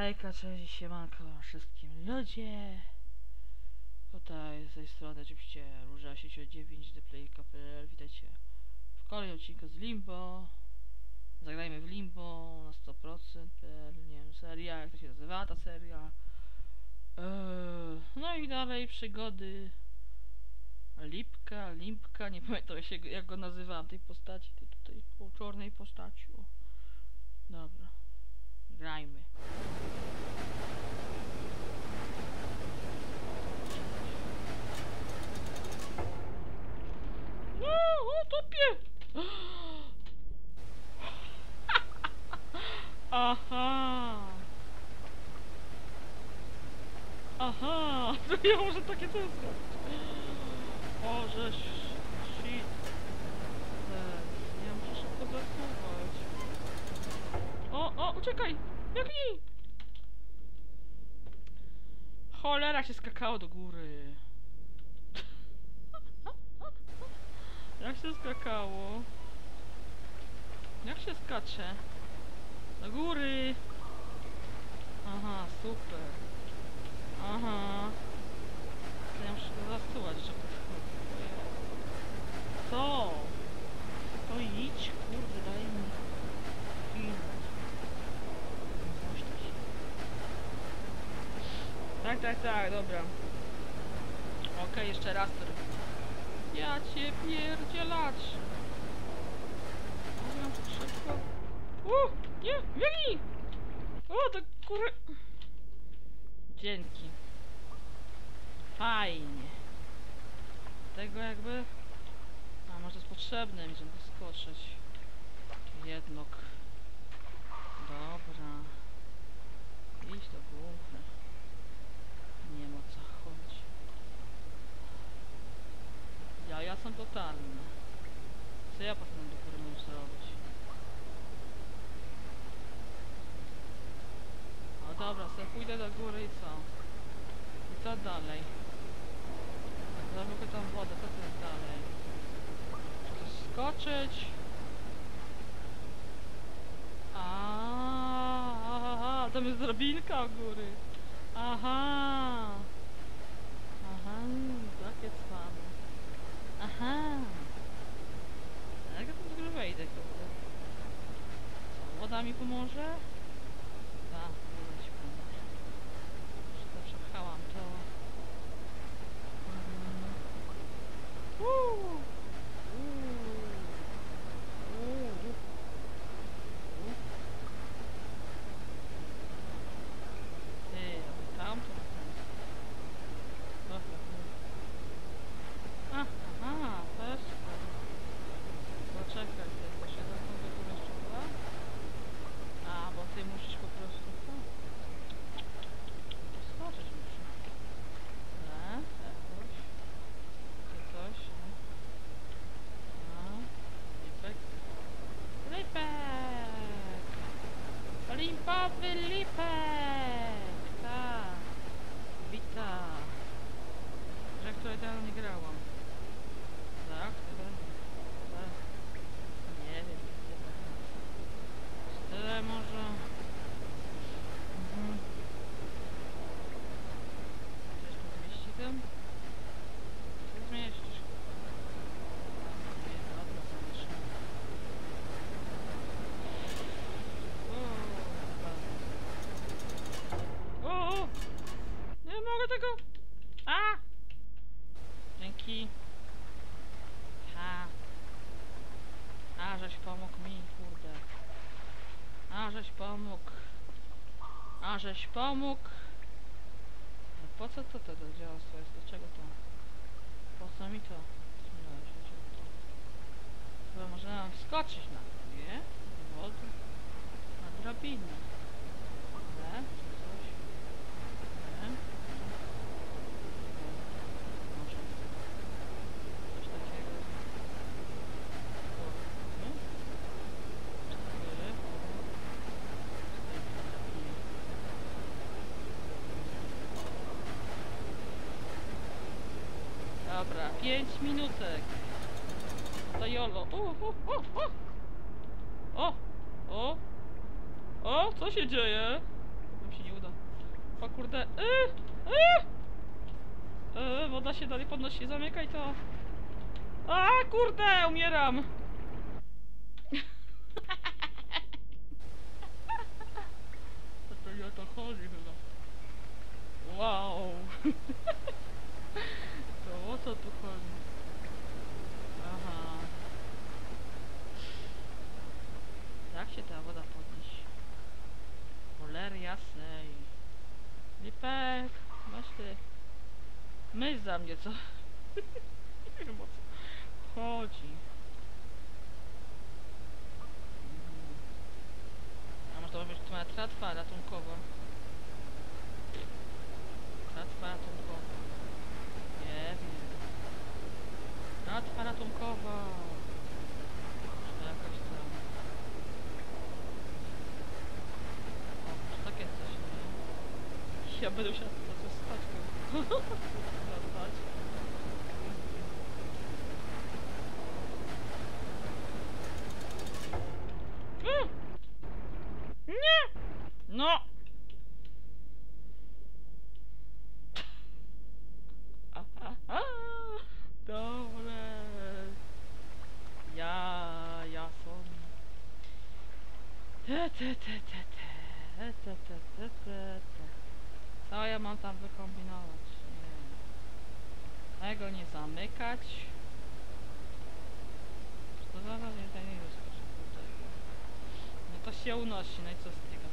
Hejka, cześć, siemanko wszystkim ludzie. Tutaj z tej strony oczywiście Róża 9 ThePlay.pl Witajcie w kolejnym odcinku z Limbo. Zagrajmy w Limbo na 100%. PL, nie wiem, seria, jak to się nazywa ta seria. Eee, no i dalej przygody Lipka, Limpka, nie pamiętam jak, się, jak go nazywałem, tej postaci, tej tutaj o, czarnej postaci. O. Dobra, grajmy. O, o, topie! Aha! Aha! To ja może takie coś zrobić. O, żeś... Shit. Ja muszę szybko zasuwać. O, o, uciekaj! Biegnij! Cholera się skakało do góry. Jak się skakało? Jak się skacze? Do góry! Aha, super. Aha. Ja muszę go zasuwać, żeby... Co? To idź, kurde, daj mi chwilę. Coś tu się... Tak, tak, dobra. Okej, jeszcze raz. Ja cię pierdzielacz. Mówię tak szybko. U, nie, biegnij! O, to kury... Dzięki. Fajnie. Tego jakby... A może jest potrzebne mi, żeby skoczyć. Jednak. Dobra. Idź do góry. Nie ma co chodzi. Jaja są totalne. Co ja potem do muszę zrobić? O dobra, sobie pójdę do góry i co? I co dalej? Zamykam tam wodę, co to jest dalej? Skoczyć? A, aha, tam jest drabinka u góry. Aha, takie cwane. Aha. Jak ja tam w ogóle wejdę, kurde? Woda mi pomoże? Tak, woda ci pomoże. Już to przepchałam to. Mhm. Uuu. Felipe. Żeś pomógł. Ale po co to to dziadostwo jest? Do czego to? Po co mi to? Dlaczego? Chyba można wskoczyć na to, nie? Na drabinę. Dobra, pięć minutek. To jolo. O, o, o, o. O, o. Co się dzieje? Nam się nie uda. O kurde. E, e. e woda się dalej podnosi. Zamykaj to. A, kurde, umieram. za mnie, co? nie wiem o co chodzi. A może to być twoja tratwa ratunkowa? Tratwa ratunkowa. Nie wiem. Tratwa ratunkowa. Może jakaś tam... O, może takie coś, nie? Ja będę musiała to spać. Nie zamykać. To zaraz No to się unosi, no i co z tego?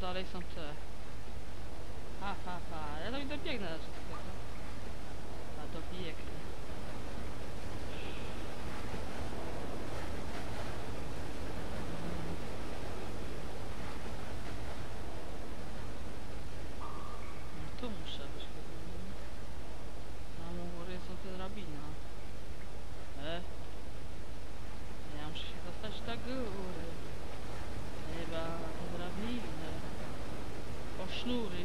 dalej są C. Ha, ha, ha. Ja do nich dobiegnę. A dobiegnę. snoeren.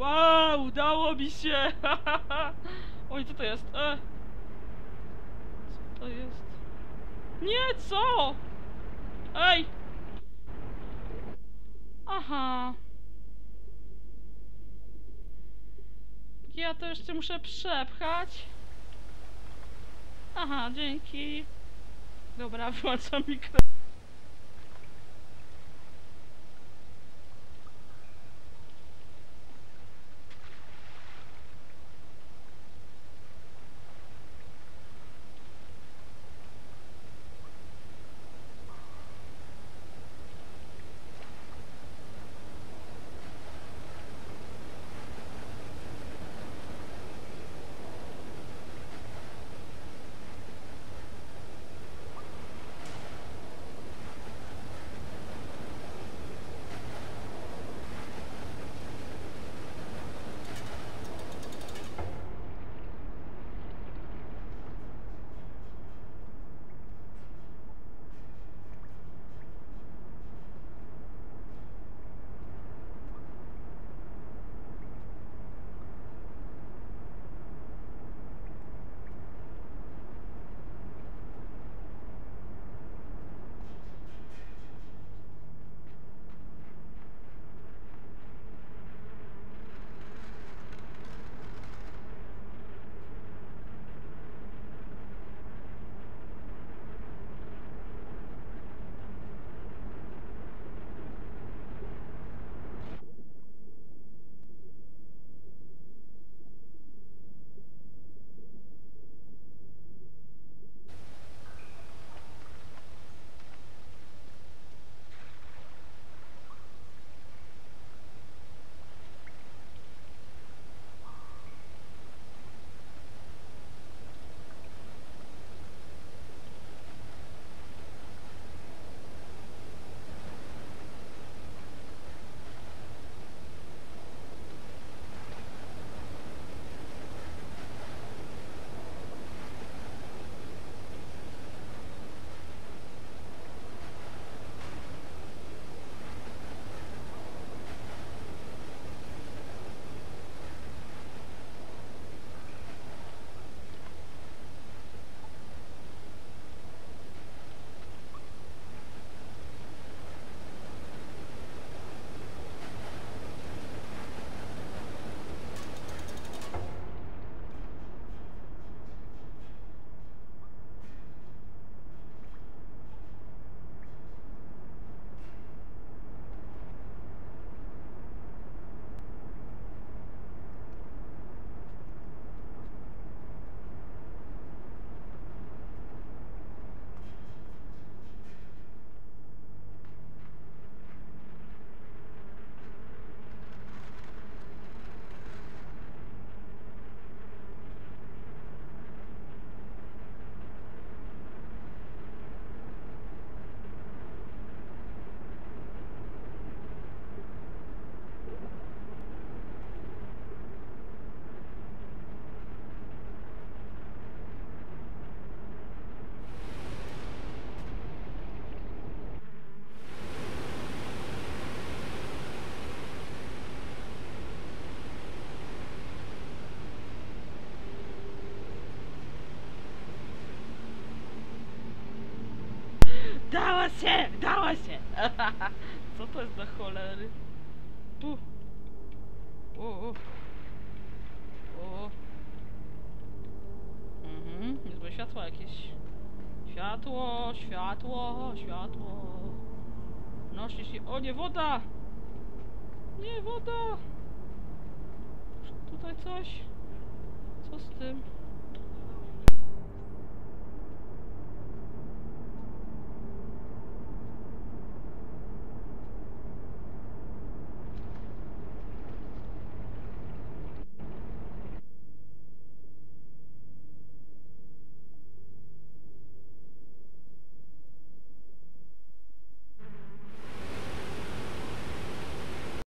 Wow, udało mi się! Oj, co to jest? E. Co to jest? Nie, co? Ej! Aha. Ja to jeszcze muszę przepchać. Aha, dzięki. Dobra, wyłączam mikro. Dała się! Dała się! Co to jest za cholery? Tu! O, o. O. Mhm, niezłe światło jakieś. Światło, światło, światło. Nosi się... O, nie, woda! Nie, woda! Tutaj coś? Co z tym?